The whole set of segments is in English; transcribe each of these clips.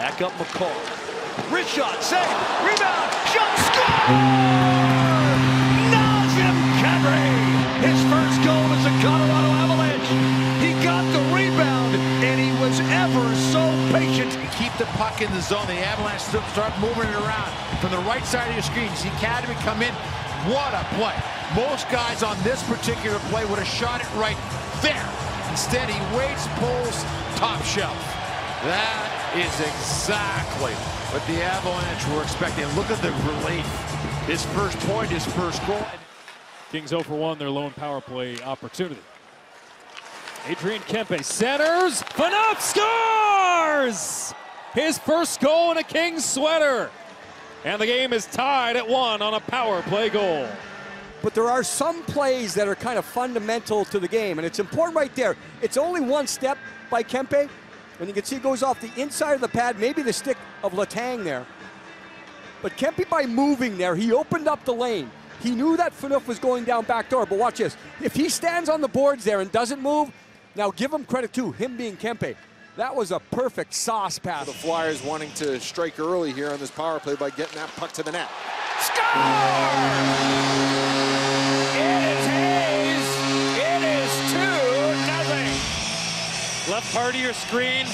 Back up McCall. Wrist shot, save, rebound, shot, score! Nazem Kadri! His first goal as a Colorado Avalanche. He got the rebound, and he was ever so patient. Keep the puck in the zone. The Avalanche start moving it around. From the right side of your screen, see Kadri come in. What a play. Most guys on this particular play would have shot it right there. Instead, he waits, pulls, top shelf. That is exactly what the Avalanche were expecting. Look at the relief. His first point, his first goal. Kings 0 for 1, their lone power play opportunity. Adrian Kempe centers. Phaneuf scores! His first goal in a Kings sweater. And the game is tied at one on a power play goal. But there are some plays that are kind of fundamental to the game, and it's important right there. It's only one step by Kempe, and you can see it goes off the inside of the pad, maybe the stick of Letang there. But Kempe, by moving there, he opened up the lane. He knew that Phaneuf was going down back door, but watch this. If he stands on the boards there and doesn't move, now give him credit too, him being Kempe. That was a perfect sauce pass. The Flyers wanting to strike early here on this power play by getting that puck to the net. Score! Part of your screen.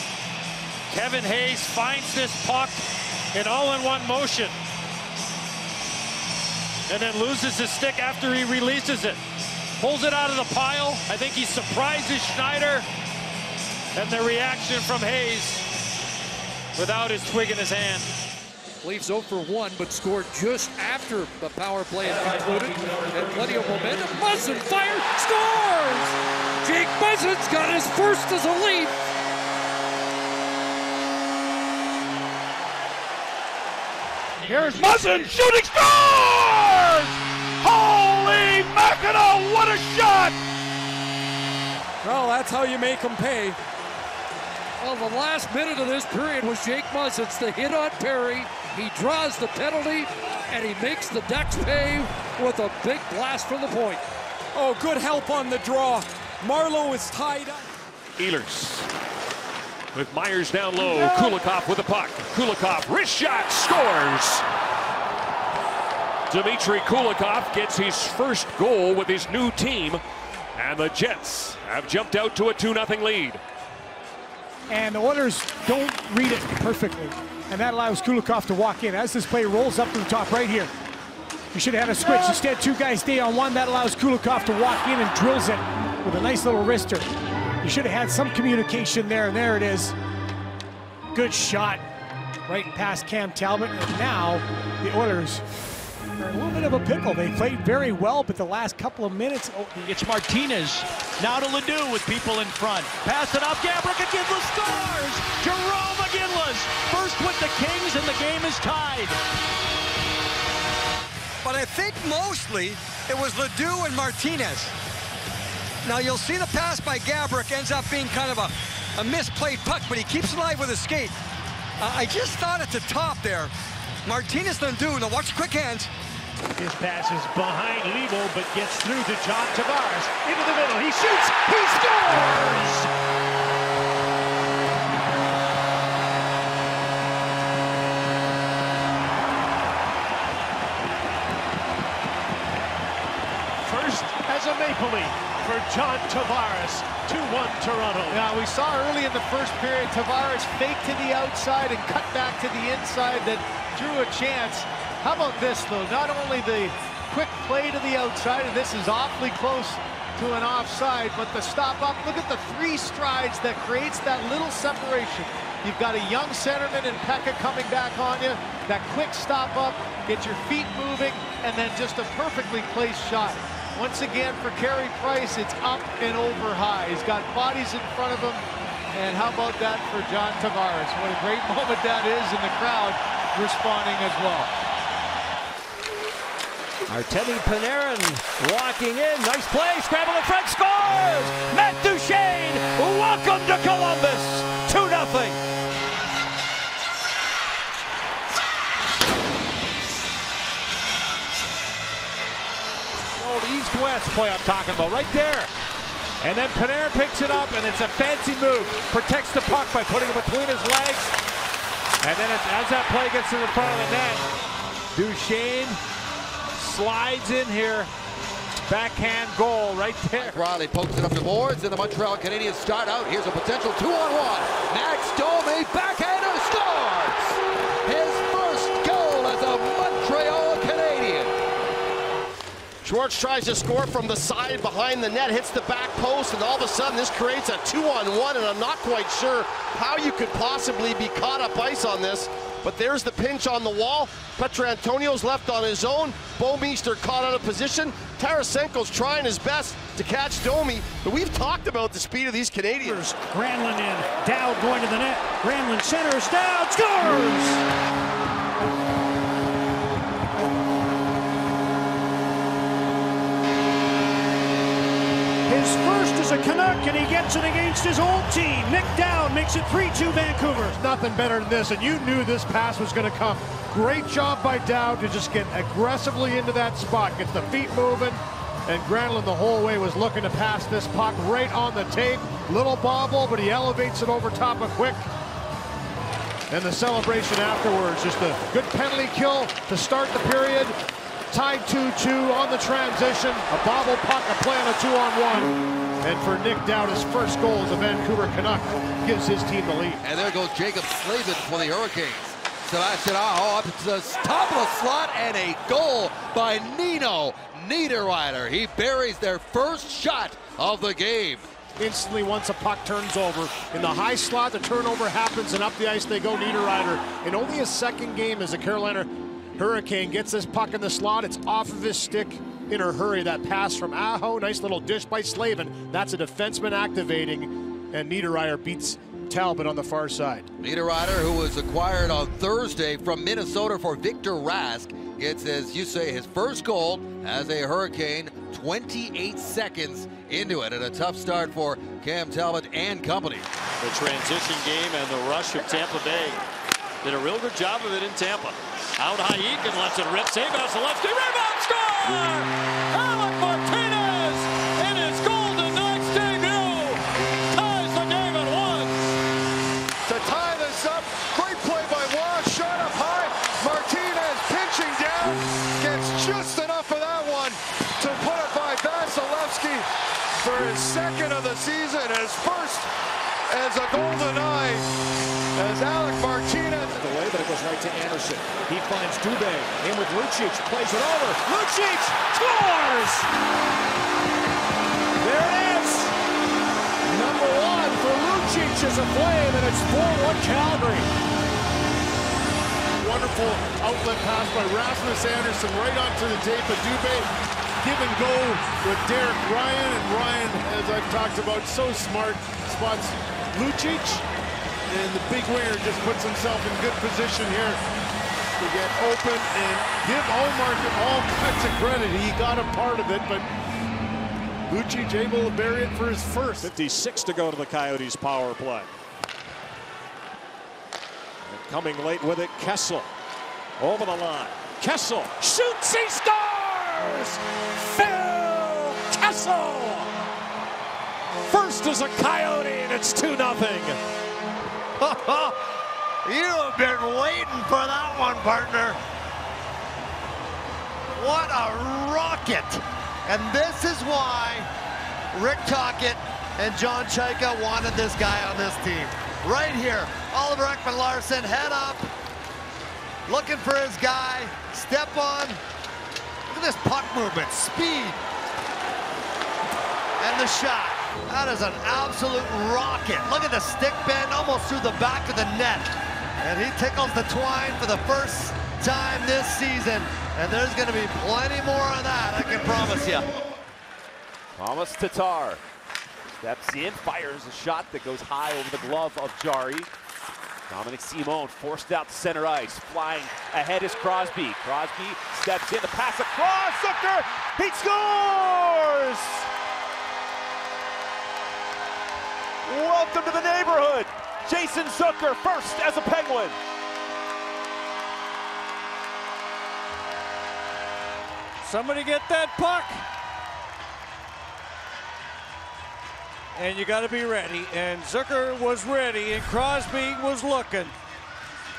Kevin Hayes finds this puck in all-in-one motion. And then loses his stick after he releases it. Pulls it out of the pile. I think he surprises Schneider. And the reaction from Hayes without his twig in his hand. Leafs 0 for 1, but scored just after the power play had concluded. And plenty of momentum. Muzzin fire, scores! Jake Muzzin's got his first as a Leaf. Here's Muzzin shooting scores! Holy mackerel, what a shot! Well, that's how you make them pay. Well, the last minute of this period was Jake Muzzin's the hit on Perry. He draws the penalty, and he makes the Ducks pay with a big blast from the point. Oh, good help on the draw. Marleau is tied up. Ehlers with Myers down low. Kulikov with the puck. Kulikov, wrist shot, scores. Dmitry Kulikov gets his first goal with his new team. And the Jets have jumped out to a 2-0 lead. And the Oilers don't read it perfectly. And that allows Kulikov to walk in. As this play rolls up to the top right here, you should have had a switch. Instead, two guys stay on one. That allows Kulikov to walk in and drills it with a nice little wrister. You should have had some communication there, and there it is. Good shot right past Cam Talbot. And now the Oilers a little bit of a pickle. They played very well, but the last couple of minutes. Oh, It's Martinez. Now to Ledoux with people in front. Pass it off. Gaborik Iginla scores! Jarome Iginla's first with the Kings, and the game is tied. But I think mostly it was Ledoux and Martinez. Now you'll see the pass by Gaborik ends up being kind of a, a misplayed puck, but he keeps alive with his skate. Uh, I just thought at the top there, Martinez Ledoux, now watch the quick hands. His pass is behind Lebo, but gets through to John Tavares. Into the middle. He shoots. He scores! First as a Maple Leaf for John Tavares. 2-1 Toronto. Now, we saw early in the first period, Tavares fake to the outside and cut back to the inside that drew a chance. How about this, though? Not only the quick play to the outside, and this is awfully close to an offside, but the stop up, look at the three strides that creates that little separation. You've got a young centerman and Pekka coming back on you. That quick stop up, get your feet moving, and then just a perfectly placed shot. Once again, for Carey Price, it's up and over high. He's got bodies in front of him. And how about that for John Tavares? What a great moment that is, and the crowd responding as well. Artemi Panarin walking in. Nice play. Scramble in front. Scores! Matt Duchene. Welcome to Columbus. 2 nothing. Oh, Old east-west play I'm talking about, right there. And then Panarin picks it up, and it's a fancy move. Protects the puck by putting it between his legs. And then as that play gets to the front of the net, Duchene slides in here. Backhand goal right there. Riley pokes it up the boards, and the Montreal Canadiens start out. Here's a potential two-on-one. Max Domi backhander scores! His first goal as a Montreal Canadian. Schwartz tries to score from the side behind the net, hits the back post, and all of a sudden this creates a two-on-one, and I'm not quite sure how you could possibly be caught up ice on this. But there's the pinch on the wall. Pietrangelo's left on his own. Bouwmeester caught out of position. Tarasenko's trying his best to catch Domi. But we've talked about the speed of these Canadians. Granlund in. Dowd going to the net. Granlund centers. Dowd scores! His first as a Canuck, and he gets it against his old team. Nick Dowd makes it 3-2 Vancouver. Nothing better than this, and you knew this pass was going to come. Great job by Dowd to just get aggressively into that spot, gets the feet moving, and Granlund the whole way was looking to pass this puck right on the tape. Little bobble, but he elevates it over top of Quick. And the celebration afterwards, just a good penalty kill to start the period. Tied 2-2 on the transition. A bobble puck, a play on a two-on-one. And for Nick Dowd, his first goal as a Vancouver Canuck gives his team the lead. And there goes Jaccob Slavin for the Hurricanes. Aho up to the top of the slot and a goal by Nino Niederreiter. He buries their first shot of the game. Instantly, once a puck turns over, in the high slot, the turnover happens, and up the ice they go. Niederreiter, in only his second game as a Carolina Hurricane, gets this puck in the slot. It's off of his stick in a hurry. That pass from Aho, nice little dish by Slavin. That's a defenseman activating, and Niederreiter beats Talbot on the far side. Niederreiter, who was acquired on Thursday from Minnesota for Victor Rask, gets, as you say, his first goal as a Hurricane 28 seconds into it. And a tough start for Cam Talbot and company. The transition game and the rush of Tampa Bay did a real good job of it in Tampa. Out high, Eakin lets it rip. Save out Zalewski. Rebound score! Vasilevskiy for his second of the season, his first as a Golden Eye, as Alec Martinez. Delay, but it goes right to Andersson. He finds Dubé in with Lucic, plays it over. Lucic scores! There it is! Number one for Lucic is a flame, and it's 4-1 Calgary. Wonderful outlet pass by Rasmus Andersson right onto the tape of Dubé. Give and go with Derek Ryan, and Ryan, as I've talked about, so smart, spots Lucic, and the big winger just puts himself in good position here to get open and give Omar all kinds of credit. He got a part of it, but Lucic able to bury it for his first. 56 to go to the Coyotes power play. And coming late with it, Kessel. Over the line. Kessel shoots, he scores! Phil Kessel! First is a Coyote, and it's 2 nothing. you have been waiting for that one, partner. What a rocket. And this is why Rick Tocchet and John Chayka wanted this guy on this team. Right here, Oliver Ekman Larsson, head up, looking for his guy, step on. Look at this puck movement, speed. And the shot. That is an absolute rocket. Look at the stick bend almost through the back of the net. And he tickles the twine for the first time this season. And there's going to be plenty more of that, I can promise you. Thomas Tatar steps in, fires a shot that goes high over the glove of Jari. Dominic Simone forced out to center ice. Flying ahead is Crosby. Crosby steps in, the pass across, Zucker, he scores! Welcome to the neighborhood. Jason Zucker first as a Penguin. Somebody get that puck. And you got to be ready. And Zucker was ready, and Crosby was looking.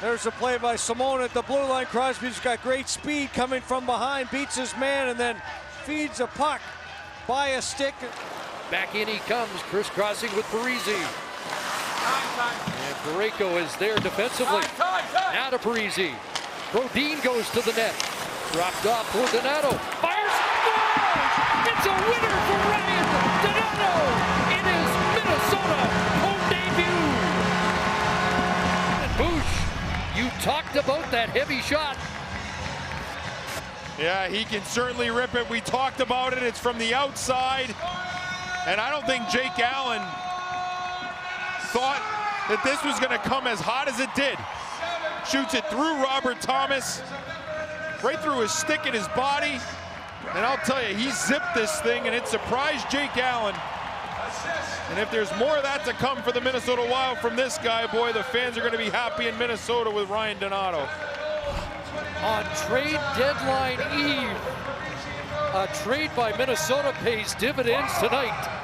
There's a play by Simone at the blue line. Crosby's got great speed coming from behind, beats his man, and then feeds a puck by a stick. Back in he comes, crisscrossing with Parise. And Parayko is there defensively. Now to Parise. Brodin goes to the net. Dropped off for Donato. Fires, scores! It's a winner talked about that heavy shot. Yeah, he can certainly rip it. We talked about it. It's from the outside. And I don't think Jake Allen thought that this was going to come as hot as it did. Shoots it through Robert Thomas, right through his stick and his body. And I'll tell you, he zipped this thing and it surprised Jake Allen. And if there's more of that to come for the Minnesota Wild from this guy, boy, the fans are going to be happy in Minnesota with Ryan Donato. On trade deadline eve, a trade by Minnesota pays dividends tonight.